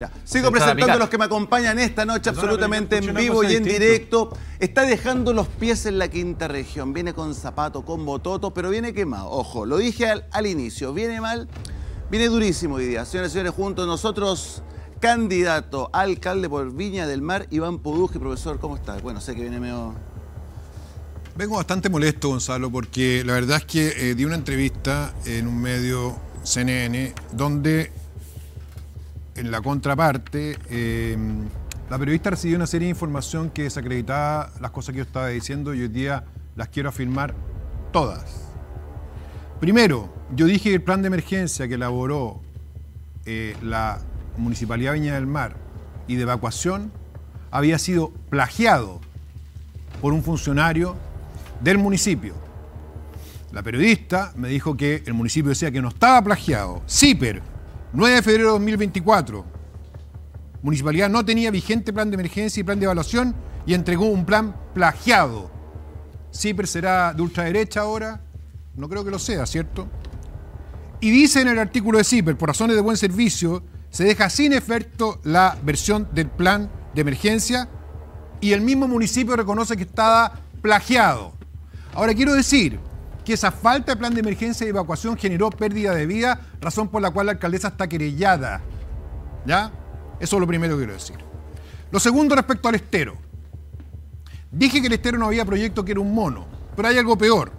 Ya, Sigo presentando a los que me acompañan esta noche absolutamente en vivo y en directo. Está dejando los pies en la quinta región. Viene con zapato, con bototo, pero viene quemado. Ojo, lo dije al, inicio. Viene mal, viene durísimo hoy día. Señores y señores, junto a nosotros, candidato a alcalde por Viña del Mar, Iván Puduje. Profesor, ¿cómo está? Bueno, sé que viene medio... Vengo bastante molesto, Gonzalo, porque la verdad es que eh, di una entrevista en un medio CNN donde en la contraparte, em, la periodista recibió una serie de información que desacreditaba las cosas que yo estaba diciendo y hoy día las quiero afirmar todas. Primero, yo dije que el plan de emergencia que elaboró eh, la Municipalidad de Viña del Mar y de evacuación había sido plagiado por un funcionario del municipio. La periodista me dijo que el municipio decía que no estaba plagiado. CIPER 9 de febrero de 2024. Municipalidad no tenía vigente plan de emergencia y plan de evaluación y entregó un plan plagiado. CIPER será de ultraderecha ahora, no creo que lo sea, ¿cierto? Y dice en el artículo de CIPER, por razones de buen servicio, se deja sin efecto la versión del plan de emergencia y el mismo municipio reconoce que estaba plagiado. Ahora quiero decir, que esa falta de plan de emergencia y evacuación generó pérdida de vida, razón por la cual la alcaldesa está querellada. ¿Ya? Eso es lo primero que quiero decir. Lo segundo respecto al estero. Dije que el estero no había proyecto que era un mono, pero hay algo peor.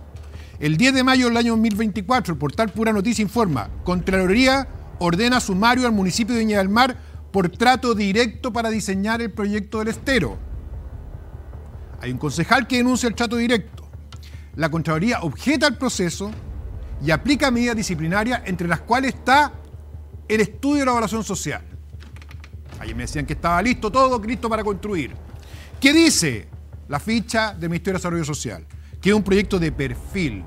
El 10 de mayo del año 2024, el portal Pura Noticia informa, Contraloría ordena sumario al municipio de Viña del Mar por trato directo para diseñar el proyecto del estero. Hay un concejal que denuncia el trato directo la Contraloría objeta el proceso y aplica medidas disciplinarias, entre las cuales está el estudio de la evaluación social. Ahí me decían que estaba listo todo, listo para construir. ¿Qué dice la ficha del Ministerio de Desarrollo Social? Que es un proyecto de perfil.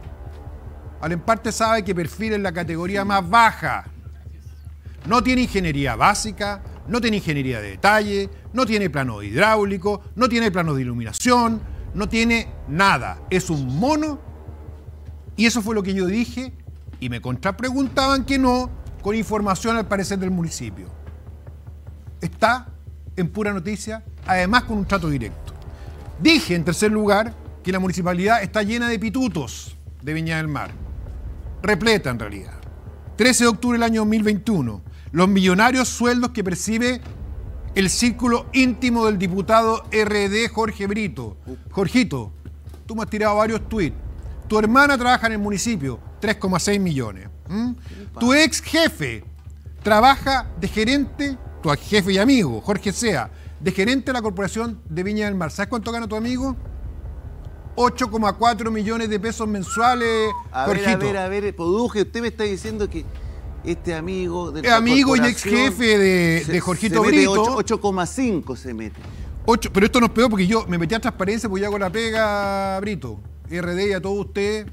Al en parte sabe que perfil es la categoría más baja. No tiene ingeniería básica, no tiene ingeniería de detalle, no tiene plano hidráulico, no tiene plano de iluminación, no tiene nada, es un mono. Y eso fue lo que yo dije y me contrapreguntaban que no, con información al parecer del municipio. Está en pura noticia, además con un trato directo. Dije, en tercer lugar, que la municipalidad está llena de pitutos de Viña del Mar. Repleta en realidad. 13 de octubre del año 2021. Los millonarios sueldos que percibe el círculo íntimo del diputado RD Jorge Brito. Jorgito, tú me has tirado varios tweets. Tu hermana trabaja en el municipio, 3,6 millones. Tu ex jefe trabaja de gerente, tu ex jefe y amigo, Jorge Sea, de gerente de la Corporación de Viña del Mar. ¿Sabes cuánto gana tu amigo? 8,4 millones de pesos mensuales. A ver, a ver, a ver, Poduje, usted me está diciendo que este amigo de amigo y ex jefe de, de Jorgito Brito. 8,5 se mete. 8, pero esto nos pegó porque yo me metí a transparencia porque ya hago la pega, Brito. RD y a todos ustedes.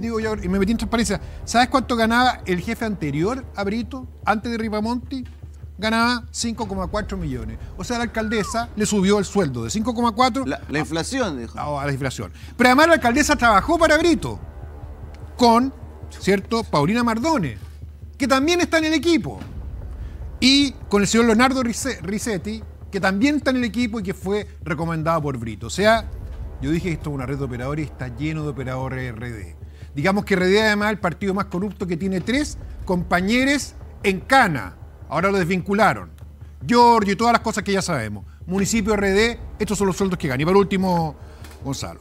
digo, y me metí en transparencia. ¿Sabes cuánto ganaba el jefe anterior a Brito, antes de Ripamonti? Ganaba 5,4 millones. O sea, la alcaldesa le subió el sueldo de 5,4. La, la, inflación, dijo. A, a la inflación. Pero además la alcaldesa trabajó para Brito con, ¿cierto? Paulina Mardone que también está en el equipo. Y con el señor Leonardo Risetti, que también está en el equipo y que fue recomendado por Brito. O sea, yo dije que esto es una red de operadores y está lleno de operadores RD. Digamos que RD además es el partido más corrupto que tiene tres compañeros en Cana. Ahora lo desvincularon. Giorgio y todas las cosas que ya sabemos. Municipio RD, estos son los sueldos que ganan. Y por último, Gonzalo.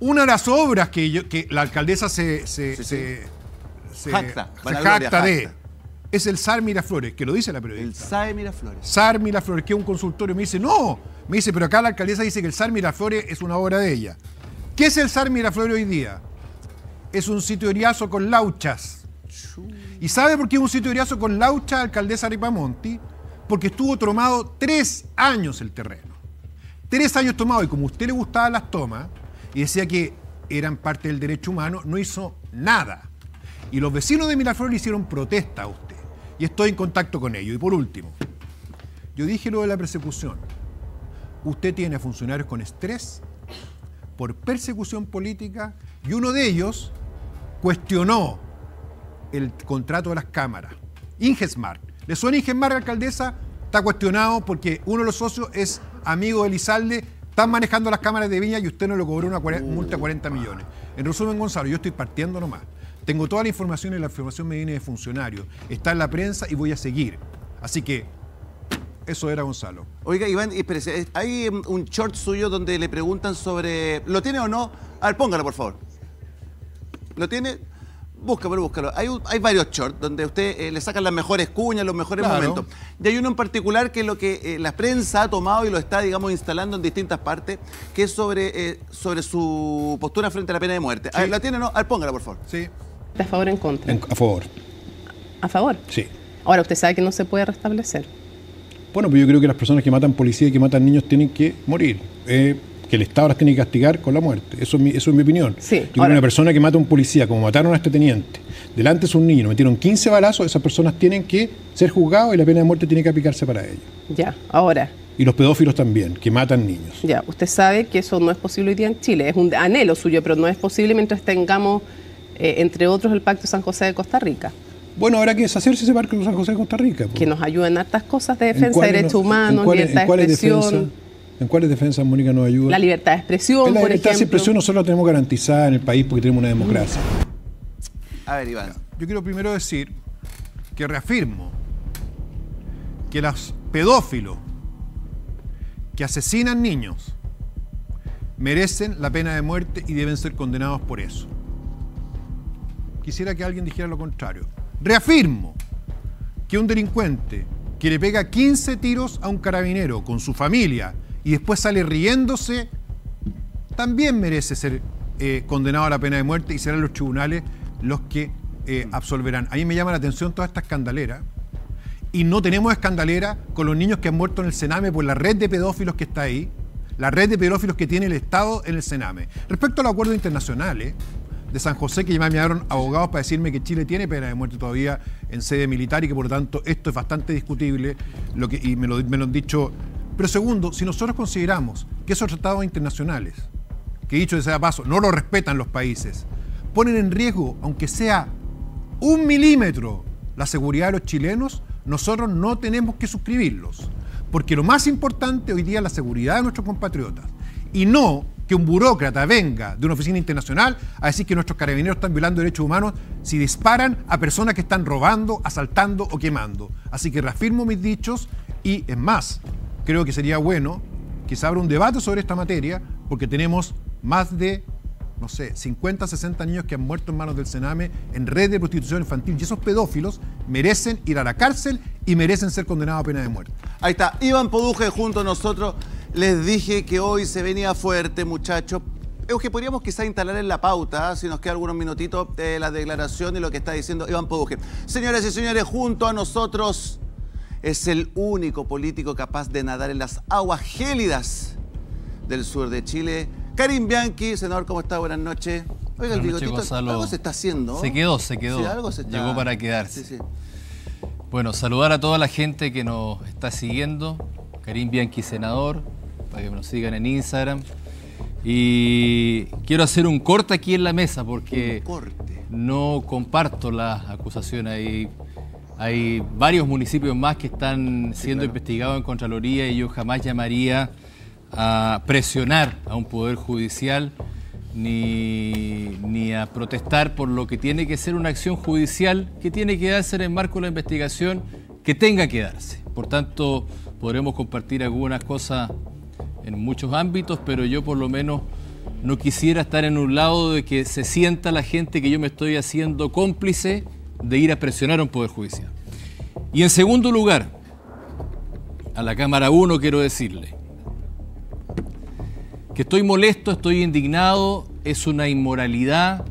Una de las obras que, que la alcaldesa se, se jacta, de es el SAR Miraflores, que lo dice la periodista. El SAR Miraflores. SAR Miraflores, que es un consultorio. Me dice, no, me dice, pero acá la alcaldesa dice que el SAR Miraflores es una obra de ella. ¿Qué es el SAR Miraflores hoy día? Es un sitio eriazo con lauchas. ¿Y sabe por qué es un sitio eriazo con lauchas, alcaldesa Ripamonti? Porque estuvo tomado tres años el terreno. Tres años tomado, y como a usted le gustaban las tomas, y decía que eran parte del derecho humano, no hizo nada. Y los vecinos de Miraflores hicieron protesta a usted. Y estoy en contacto con ellos. Y por último, yo dije lo de la persecución. Usted tiene funcionarios con estrés por persecución política y uno de ellos cuestionó el contrato de las cámaras. Ingesmart ¿Le suena Ingemar, alcaldesa? Está cuestionado porque uno de los socios es amigo de Elizalde, están manejando las cámaras de Viña y usted no le cobró una multa de 40 millones. En resumen, Gonzalo, yo estoy partiendo nomás. Tengo toda la información y la información me viene de funcionarios. Está en la prensa y voy a seguir. Así que eso era Gonzalo. Oiga, Iván, espérese, hay un short suyo donde le preguntan sobre... ¿Lo tiene o no? A ver, póngalo, por favor. ¿Lo tiene? Búscalo, búscalo. Hay, hay varios shorts donde usted eh, le sacan las mejores cuñas, los mejores momentos. Y hay uno en particular que es lo que eh, la prensa ha tomado y lo está, digamos, instalando en distintas partes, que es sobre, eh, sobre su postura frente a la pena de muerte. ¿La tiene o no? A ver, póngala, por favor. Sí. ¿A favor o en contra? a favor. ¿A favor? Sí. Ahora, usted sabe que no se puede restablecer. Bueno, pues yo creo que las personas que matan policías y que matan niños tienen que morir. Eh, que el Estado las tiene que castigar con la muerte. Eso es mi, eso es mi opinión. Sí, yo creo que una persona que mata a un policía, como mataron a este teniente, delante es un niño, metieron 15 balazos, esas personas tienen que ser juzgados y la pena de muerte tiene que aplicarse para ellos. Ya, ahora. Y los pedófilos también, que matan niños. Ya, usted sabe que eso no es posible hoy día en Chile, es un anhelo suyo, pero no es posible mientras tengamos, eh, entre otros, el Pacto San José de Costa Rica. Bueno, habrá que deshacerse ese Pacto San José de Costa Rica. Que nos ayuden en hartas cosas de defensa de derechos humanos, libertad de expresión. ¿En cuáles defensas, Mónica, nos ayuda? La libertad de expresión, en la libertad de expresión nosotros la tenemos garantizada en el país porque tenemos una democracia. A ver, Iván. Yo quiero primero decir que reafirmo que los pedófilos que asesinan niños merecen la pena de muerte y deben ser condenados por eso. Quisiera que alguien dijera lo contrario. Reafirmo que un delincuente que le pega 15 tiros a un carabinero con su familia y después sale riéndose, también merece ser eh, condenado a la pena de muerte y serán los tribunales los que eh, absolverán. A mí me llama la atención toda esta escandalera. Y no tenemos escandalera con los niños que han muerto en el Sename por la red de pedófilos que está ahí, la red de pedófilos que tiene el Estado en el Sename. Respecto a los acuerdos internacionales, de San José que ya me enviaron abogados para decirme que Chile tiene pena de muerte todavía en sede militar y que por lo tanto esto es bastante discutible lo que, y me lo, me lo han dicho. Pero segundo, si nosotros consideramos que esos tratados internacionales, que dicho de sea paso, no lo respetan los países, ponen en riesgo, aunque sea un milímetro, la seguridad de los chilenos, nosotros no tenemos que suscribirlos. Porque lo más importante hoy día es la seguridad de nuestros compatriotas. Y no que un burócrata venga de una oficina internacional a decir que nuestros carabineros están violando derechos humanos si disparan a personas que están robando, asaltando o quemando. Así que reafirmo mis dichos y, es más, creo que sería bueno que se abra un debate sobre esta materia porque tenemos más de, no sé, 50, 60 niños que han muerto en manos del Sename en red de prostitución infantil y esos pedófilos merecen ir a la cárcel y merecen ser condenados a pena de muerte. Ahí está, Iván Poduje junto a nosotros. Les dije que hoy se venía fuerte, muchachos. que podríamos quizá instalar en la pauta, ¿ah? si nos queda algunos minutitos, eh, la declaración y lo que está diciendo Iván Poduje. Señoras y señores, junto a nosotros es el único político capaz de nadar en las aguas gélidas del sur de Chile. Karim Bianchi, senador, ¿cómo está? Buenas noches. Oiga, el bigotito, algo se está haciendo. Se quedó, se quedó. Sí, algo se está... Llegó para quedarse. Sí, sí. Bueno, saludar a toda la gente que nos está siguiendo. Karim Bianchi, senador, para que nos sigan en Instagram. Y quiero hacer un corte aquí en la mesa porque no comparto las acusaciones. Hay, hay varios municipios más que están siendo investigados en Contraloría y yo jamás llamaría a presionar a un poder judicial ni, ni, a protestar por lo que tiene que ser una acción judicial que tiene que darse en el marco de la investigación que tenga que darse. Por tanto, podremos compartir algunas cosas en muchos ámbitos, pero yo por lo menos no quisiera estar en un lado de que se sienta la gente que yo me estoy haciendo cómplice de ir a presionar a un Poder Judicial. Y en segundo lugar, a la Cámara 1 quiero decirle que estoy molesto, estoy indignado, es una inmoralidad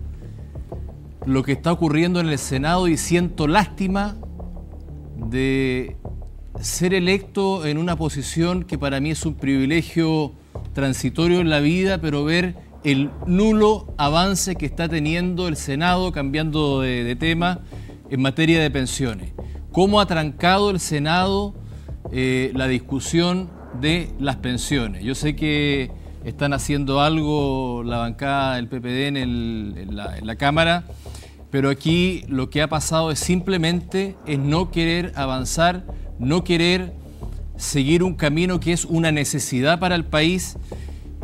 lo que está ocurriendo en el Senado y siento lástima de ser electo en una posición que para mí es un privilegio transitorio en la vida, pero ver el nulo avance que está teniendo el Senado, cambiando de, tema, en materia de pensiones. ¿Cómo ha trancado el Senado eh, la discusión de las pensiones? Yo sé que están haciendo algo la bancada del PPD en, la, en la Cámara pero aquí lo que ha pasado es simplemente es no querer avanzar, no querer seguir un camino que es una necesidad para el país.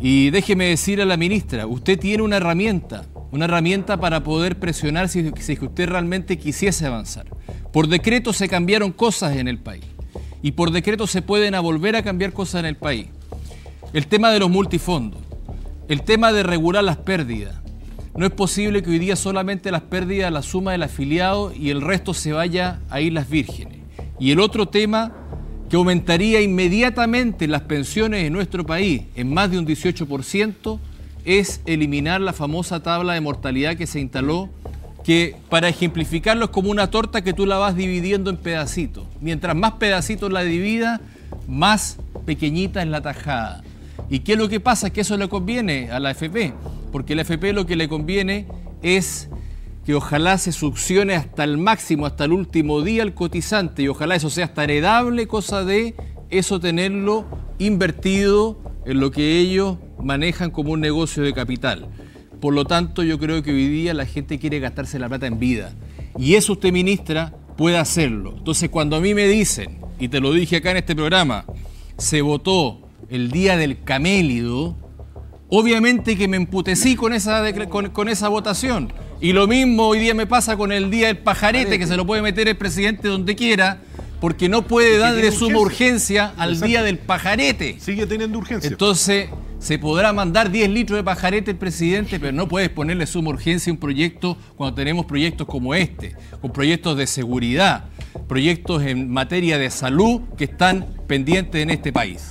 Y déjeme decir a la ministra, usted tiene una herramienta, una herramienta para poder presionar si, si usted realmente quisiese avanzar. Por decreto se cambiaron cosas en el país y por decreto se pueden volver a cambiar cosas en el país. El tema de los multifondos, el tema de regular las pérdidas, no es posible que hoy día solamente las pérdidas la suma del afiliado y el resto se vaya a Islas Vírgenes. Y el otro tema que aumentaría inmediatamente las pensiones en nuestro país en más de un 18% es eliminar la famosa tabla de mortalidad que se instaló, que para ejemplificarlo es como una torta que tú la vas dividiendo en pedacitos. Mientras más pedacitos la divida, más pequeñita es la tajada. ¿Y qué es lo que pasa? Que eso le conviene a la FP porque la FP lo que le conviene es que ojalá se succione hasta el máximo, hasta el último día el cotizante y ojalá eso sea hasta heredable, cosa de eso tenerlo invertido en lo que ellos manejan como un negocio de capital. Por lo tanto, yo creo que hoy día la gente quiere gastarse la plata en vida. Y eso usted, ministra, puede hacerlo. Entonces, cuando a mí me dicen, y te lo dije acá en este programa, se votó el día del camélido, Obviamente que me emputecí con esa, con, esa votación. Y lo mismo hoy día me pasa con el día del pajarete, que se lo puede meter el presidente donde quiera, porque no puede darle suma urgencia al día del pajarete. Sigue teniendo urgencia. Entonces, se podrá mandar 10 litros de pajarete el presidente, pero no puedes ponerle suma urgencia a un proyecto cuando tenemos proyectos como este, con proyectos de seguridad, proyectos en materia de salud que están pendientes en este país.